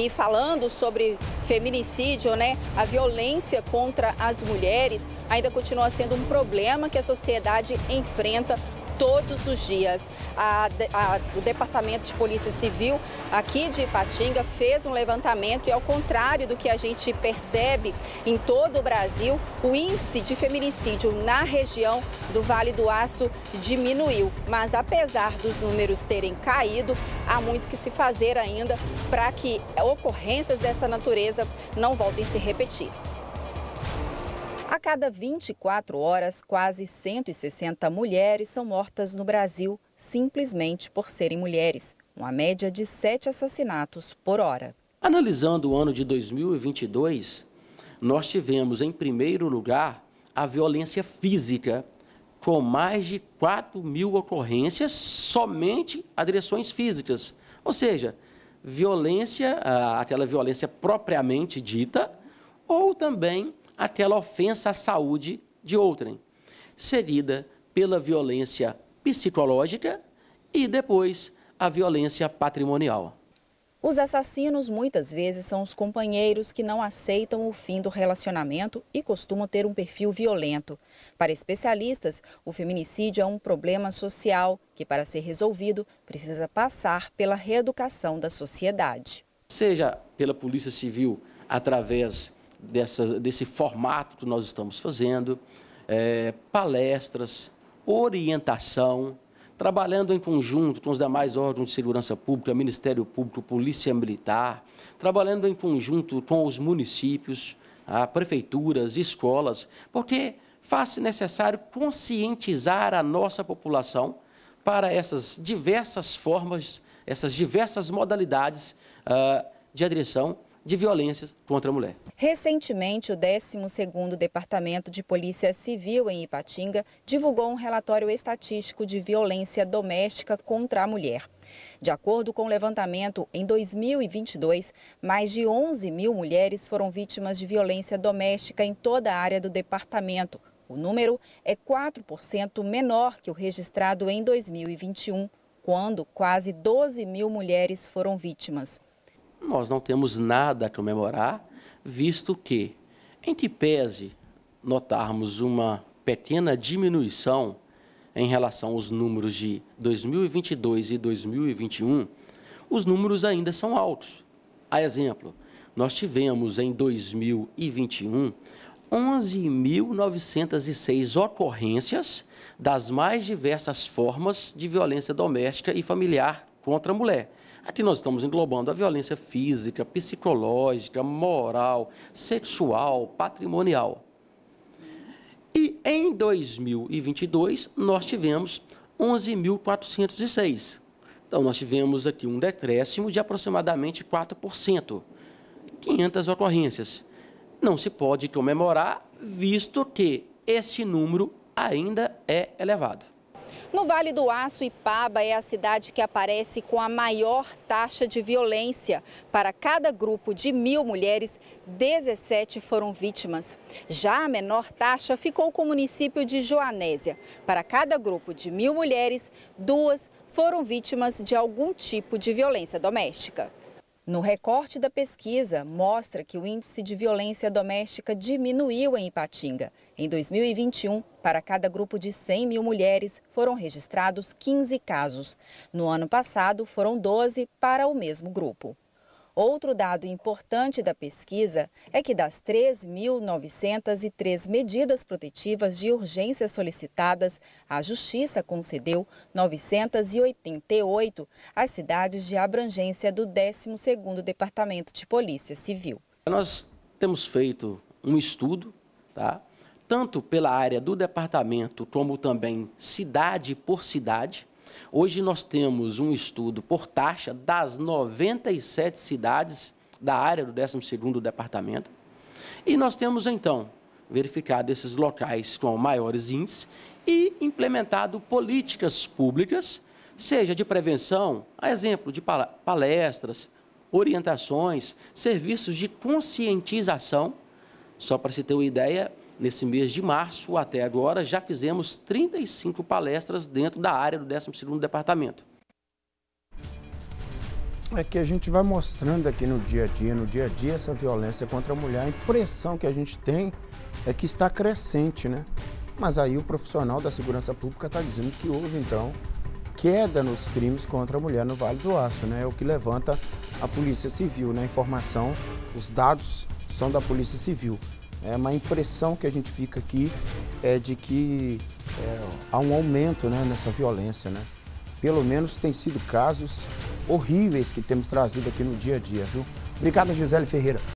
E falando sobre feminicídio, né, a violência contra as mulheres ainda continua sendo um problema que a sociedade enfrenta todos os dias. A, a, o Departamento de Polícia Civil aqui de Ipatinga fez um levantamento e, ao contrário do que a gente percebe em todo o Brasil, o índice de feminicídio na região do Vale do Aço diminuiu. Mas, apesar dos números terem caído, há muito que se fazer ainda para que ocorrências dessa natureza não voltem a se repetir. Cada 24 horas, quase 160 mulheres são mortas no Brasil simplesmente por serem mulheres, uma média de sete assassinatos por hora. Analisando o ano de 2022, nós tivemos em primeiro lugar a violência física, com mais de 4 mil ocorrências somente agressões físicas. Ou seja, violência, ah, aquela violência propriamente dita, ou também aquela ofensa à saúde de outrem, seguida pela violência psicológica e depois a violência patrimonial. Os assassinos muitas vezes são os companheiros que não aceitam o fim do relacionamento e costumam ter um perfil violento. Para especialistas, o feminicídio é um problema social que, para ser resolvido, precisa passar pela reeducação da sociedade. Seja pela Polícia Civil através dessa, desse formato que nós estamos fazendo, é, palestras, orientação, trabalhando em conjunto com os demais órgãos de segurança pública, Ministério Público, Polícia Militar, trabalhando em conjunto com os municípios, a prefeituras, escolas, porque faz-se necessário conscientizar a nossa população para essas diversas formas, essas diversas modalidades uh, de agressão de violências contra a mulher. Recentemente, o 12º Departamento de Polícia Civil em Ipatinga divulgou um relatório estatístico de violência doméstica contra a mulher. De acordo com o levantamento, em 2022, mais de 11 mil mulheres foram vítimas de violência doméstica em toda a área do departamento. O número é 4% menor que o registrado em 2021, quando quase 12 mil mulheres foram vítimas nós não temos nada a comemorar, visto que, em que pese notarmos uma pequena diminuição em relação aos números de 2022 e 2021, os números ainda são altos. A exemplo, nós tivemos em 2021 11.906 ocorrências das mais diversas formas de violência doméstica e familiar contra a mulher. Aqui nós estamos englobando a violência física, psicológica, moral, sexual, patrimonial. E em 2022 nós tivemos 11.406. Então nós tivemos aqui um decréscimo de aproximadamente 4%, 500 ocorrências. Não se pode comemorar, visto que esse número ainda é elevado. No Vale do Aço, Ipaba é a cidade que aparece com a maior taxa de violência. Para cada grupo de mil mulheres, 17 foram vítimas. Já a menor taxa ficou com o município de Joanésia. Para cada grupo de mil mulheres, duas foram vítimas de algum tipo de violência doméstica. No recorte da pesquisa, mostra que o índice de violência doméstica diminuiu em Ipatinga. Em 2021, para cada grupo de 100 mil mulheres, foram registrados 15 casos. No ano passado, foram 12 para o mesmo grupo. Outro dado importante da pesquisa é que das 3.903 medidas protetivas de urgência solicitadas, a Justiça concedeu 988 às cidades de abrangência do 12º Departamento de Polícia Civil. Nós temos feito um estudo, tá? tanto pela área do departamento como também cidade por cidade, Hoje nós temos um estudo por taxa das 97 cidades da área do 12º departamento. E nós temos, então, verificado esses locais com maiores índices e implementado políticas públicas, seja de prevenção, a exemplo de palestras, orientações, serviços de conscientização. Só para se ter uma ideia, Nesse mês de março até agora, já fizemos 35 palestras dentro da área do 12º Departamento. É que a gente vai mostrando aqui no dia a dia, no dia a dia, essa violência contra a mulher. A impressão que a gente tem é que está crescente, né? Mas aí o profissional da segurança pública está dizendo que houve, então, queda nos crimes contra a mulher no Vale do Aço, né? É o que levanta a Polícia Civil, né? Informação, os dados são da Polícia Civil. É uma impressão que a gente fica aqui é de que é, há um aumento né, nessa violência, né? Pelo menos tem sido casos horríveis que temos trazido aqui no dia a dia, viu? Obrigado, Gisele Ferreira.